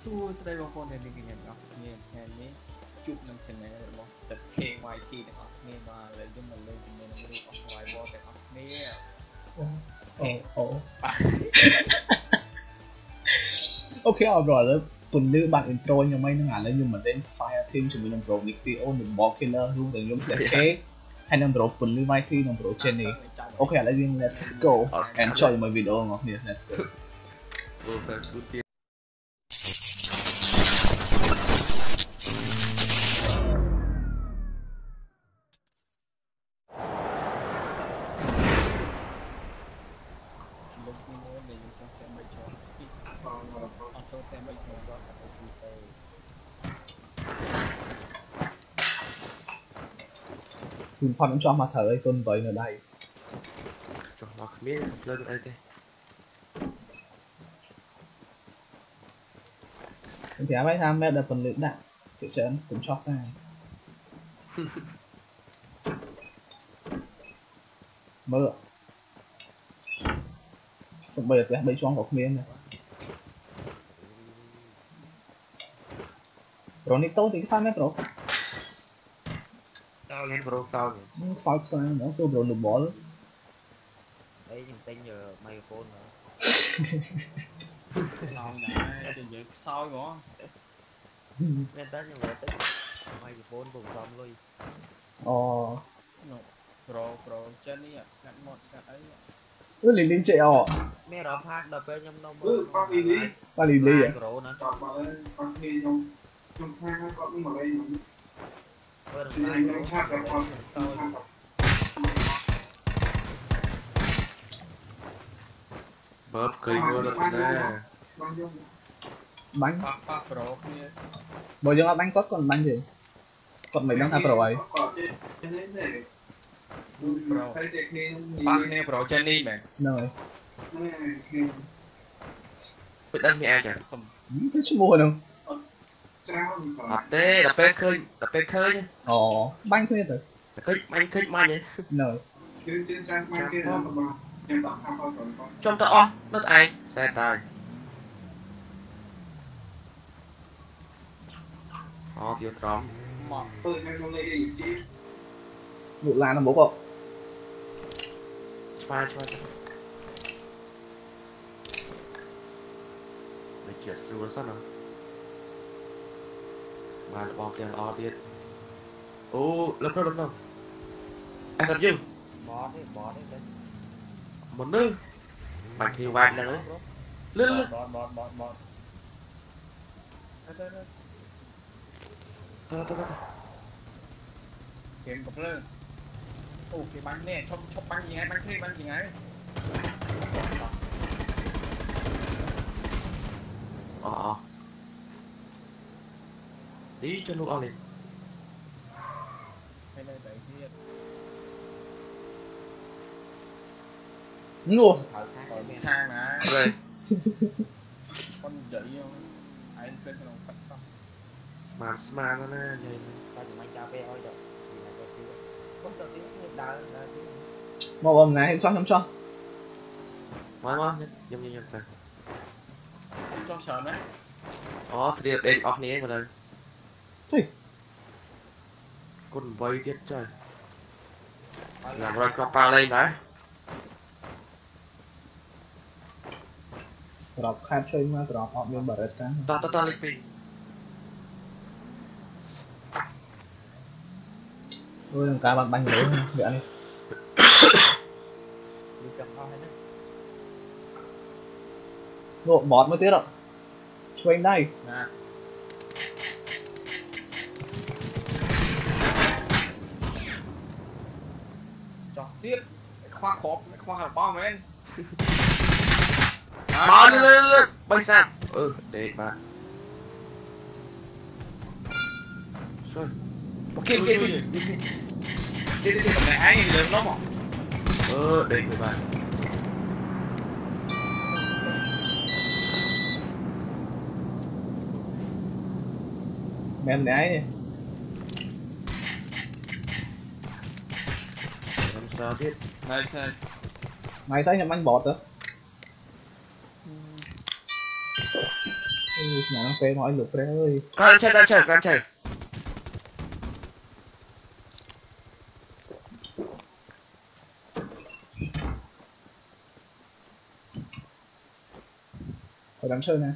សួស្តីបងប្អូនដែលមានគ្នាទាំងអស់គ្នាថ្ងៃនេះជួបនឹង channel របស់ ZKYT ទាំងអស់គ្នាបាទឥឡូវយើងមកលើជាមួយនឹងរូប of survival ទាំងអស់គ្នាអូអូអូខេអរព្រោះឥឡូវពន្លឺបាត់ intro ខ្ញុំហ្នឹងឥឡូវខ្ញុំមកលេង Fire Team ជាមួយនឹង Bro Nickio និង Bob Killer រួមទាំងខ្ញុំ ZK ហើយនឹង Bro ពន្លឺ YT និង Bro Jenny អូខេឥឡូវយើង let's go enjoy មួយវីដេអូរបស់គ្នា let's go អូសើទូទៀត លើកទី1ដែលយើងចង់តែបីចូលពីអត់ចូលតែបីចូលដល់ទៅទីទៅ គឺផតខ្ញុំចង់មកត្រូវឲ្យទុន8នៅដៃចុះមកគ្មានភ្លើងអីទេខ្ញុំប្រាប់ឲ្យថា map ដែលពន្លឺដាក់ជាច្រើនខ្ញុំឆក់ដែរមើលសំបីតែផ្ទះ3ជាន់ក៏គ្មានដែរប្រូនេះតូចទីខ្សែមែនប្រូ lên pro sao nhỉ? Sao sao nó kêu bro được bỏ. Đấy nhìn tên giờ microphone nữa. sao nè, chuyện gì soi bỏ. Nên tới nhưng mà tới microphone cùng xong lui. Ồ. Ờ. Pro pro chân đi ạ, ngắt một ngắt ấy. Ừ, lì lì chạy ọ Mẹ đó phát đập bên nhom nông. Ừ, con lì lì. Con lì lì ạ. Con lì lì. Con lì lì. Con lì lì. Con lì lì. Con Bóp cây vô là nè. Bánh. Bộ dương là bánh cốt còn bánh gì? Còn mình đang thả pro ấy. Bác nè pro chân đi mẹ. Đâu rồi. Biết ăn mẹ chả? Không. Cái chứ mua đâu. ច្រើនអត់ទេដល់ពេលឃើញដល់ពេលឃើញអូបាញ់គ្នាទៅដល់ឃើញបាញ់ឃើញបាញ់ហ៎ហ្នឹងហើយគឺគឺចាំបានគេដល់បាទខ្ញុំដល់ខាងគាត់ស្គាល់គាត់ចំទៅអស់នៅឯងសែតហើយអូទៀតត្រង់មកទៅនៅក្នុងលេខទីលក់ឡានដល់មុខក៏ឆ្វាយឆ្វាយមិនជាស្រួលសិនណា បានរបស់គេល្អទៀតអូលឹមនោះលឹមនោះអេសយើងបតទេបតទេមនុស្សបាច់គ្នាវ៉ាច់ហ្នឹងលឺបតបតបតបតអត់ទេទៅទៅទៅគេកំភ្លើងអូគេបាញ់នេះឈប់ឈប់បាញ់យ៉ាងហ្នឹងបាញ់គ្នាបាញ់យ៉ាងហ្នឹងអអ tí cho nó liền ngua thang mà rồi con dậy không ai quên cái lòng phật xong smart smart nó nè vậy tao chỉ mang cha về thôi rồi không đầu tiên đào đào một vòng này em xong em xong មកមកខ្ញុំខ្ញុំខ្ញុំទៅខ្ញុំចង់ច្រើនណាអូស្រីបដេកអស់គ្នាមកទៅ ចុយ គុណ8ទៀតចុះឡើងរយក្រុមប៉ាលេងដែរ ក្របខាត់ជួយមកក្របអត់មានបារិតតា តតតលេខ2 អើយនឹងការបាត់បាញ់លើវាអត់នេះ វាចាំអស់ហើយណា នោះបតមួយទៀតឆ្វេងដៃ nè cho tiếp khoa khốp khoa hạt bom em មកលឿនលឿនបីសាប់អឺដេកបាទជួយអូខេអូខេអូខេ đi đi đi cầm này anh lớn lắm à អឺដេកបាទ មែនម្ Ra biết. Nice, nice. Mày tay nhầm anh bọt rồi. Ừ. nhà nó phê mọi lục ra ơi. Con chạy, con chạy, con chạy. Ở đám sơn nè.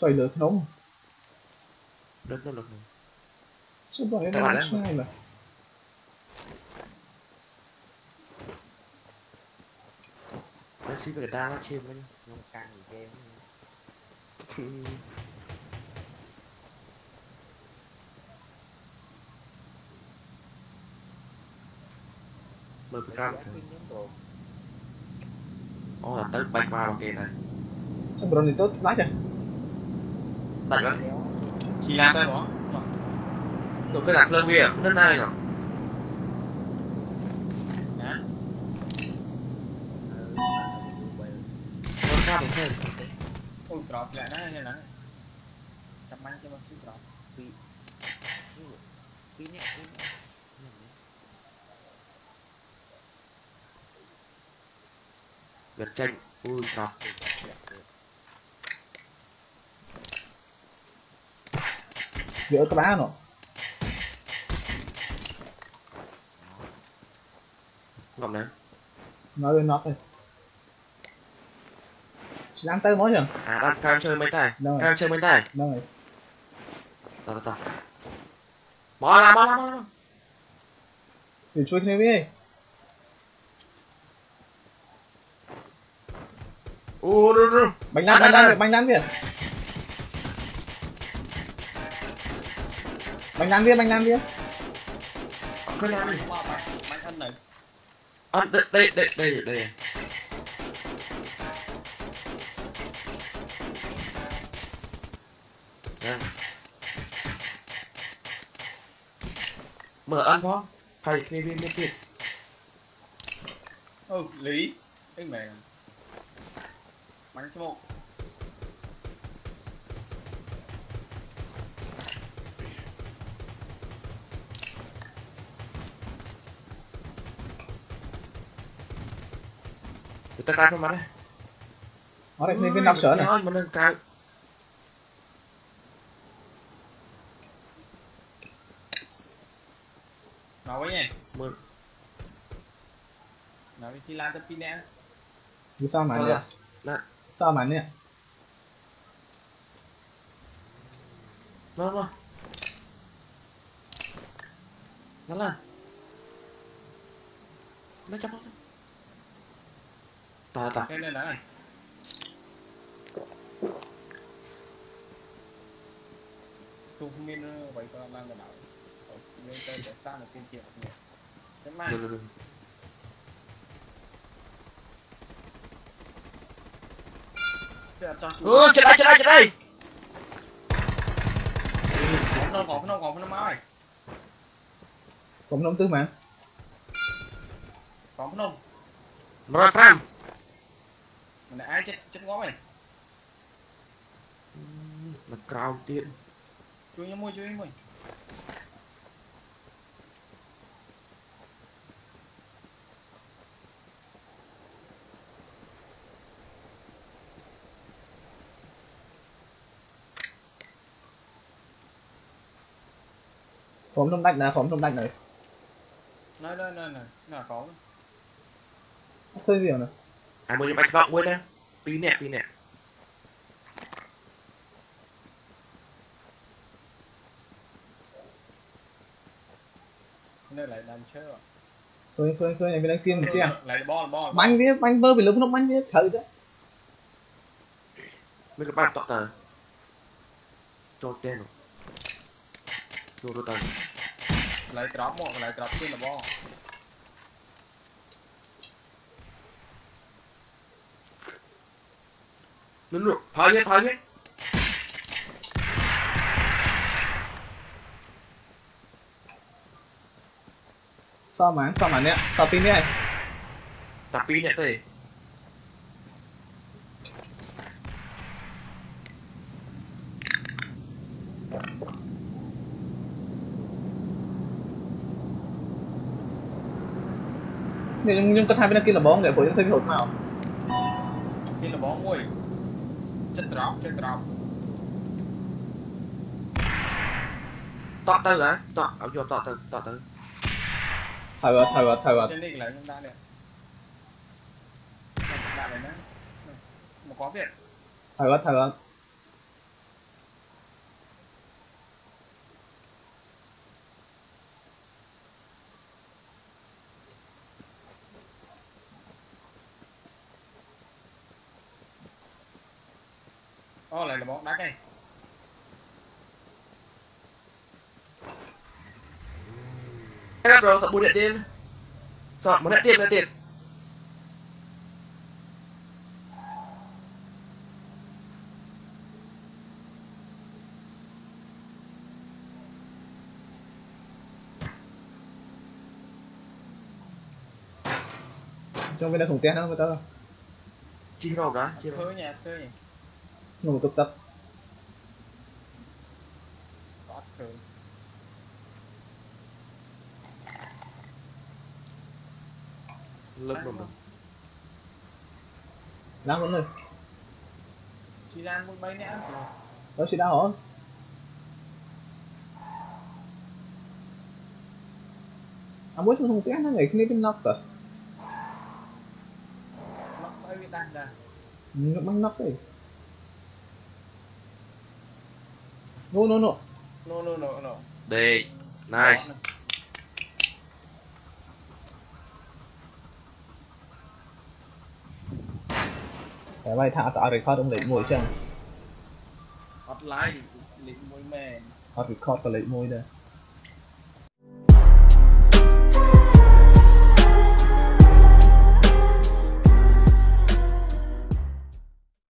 Xoay lượt nóng. Được, được, được. Sao vậy? Nó sai mà. xin người ta nó chim ấy nó càng gì game. Mười trăm Ồ, tới bay qua bằng này Sao drone itu lái à? Đặt rồi. Chỉ làm thôi đó Rồi. Cái đặt lên nguy Nên lên đây nào Sento, sento. Oh, drop lah, nè, nah, nah. cho nó masih drop. Pi, pi nya, pi nya. Gercen, uh, drop. Giữa cái đá nó. Ngọc nè, Nói lên nó đi. Làm tới mỗi rồi. À, đang, đang chơi mấy tay. Đang chơi mấy tay. Rồi. Tao tao. Bỏ ra, bỏ ra, bỏ ra. Để chui thêm đi. Ô, đu, đu. Bánh lan, bánh lan, bánh lan kìa. Bánh lan kia, bánh lan kia. Cứ lan đi. Bánh thân này. À, đây, đây, đây, đây, đây. mở ăn quá thầy khi đi mất thịt ừ lý cái mẹ bắn số một. Tao cao cho mà đây. Ở đây, mình đang sửa này. Mình đang cao Nawanya, ber. Nawi sila nè ni. Bisa mana? Nak. Bisa mana? Mana? Mana? Mana cepat? Tak tak. này lah. Tung min vậy con đang cái đạo lên cây để sang được tiên tiền được thế mà được, được, được. Ừ, chết đây, chết đây, chết đây. Không đâu còn, không đâu không đâu máu này. Cũng nông tư mà. Còn không nông. Rồi pram. Mình ai chết chết ngó mày. Mình cao tiện. Chui nhá môi, chui nhá môi. ผมต้องตั้งนะผมต้องตั้งหน่อย No, no, no, này no, có. Tôi hiểu rồi. À, mua cho bạch gọn quên đây Pin nè, pin nè. Nơi lại làm chơi rồi. Thôi, thôi, thôi, này mình đang kiêng một chiếc. À? Lại bò, bò. Bánh viết, bánh vơ bị lúc nó bánh viết thử đó. Mấy cái bạc tọt tờ. Cho tên rồi. Cho đôi tờ. lại drop một lại drop trên là ball Đúng rồi, thôi hết, thôi hết. សល់ម៉ានសល់ម៉ាននេះសល់ពីរនេះឯង Tập pin nè tề. នេះខ្ញុំខ្ញុំគិតថាវានឹងគិនលបងតែព្រោះខ្ nhưng, nhưng có hai bên kia là bốn để phổi thêm hụt nào kia là bốn ui chết trọc chết trọc tọt từ đã tọt ở vô tọt từ tọt từ thôi rồi thôi rồi thôi rồi. Trên đi lại chúng ta đi. Mà có việc. Thôi rồi thôi rồi. Thôi lại là một đá cây. Các bro, tập 4 điện tiền Sợ 1 điện tiền 1 điện trong bên đây không tiền đâu người ta. Chi rồi cả chi rồi nhà nhưng mà tập tấp lực rồi. Mình đang vẫn rồi. Chị đang muốn bay nè đó chị đang hả anh muốn xuống không tiếng nó ngày cái nó nóc cả nóc sao bị tan ra. Nóc băng nóc đấy No, no, no. No, no, no, no. Đây. Nice. No, no. Cái này thả tạo record ông lấy mùi chăng? Hotline, lấy mùi mè. Hot record và lấy mùi đây.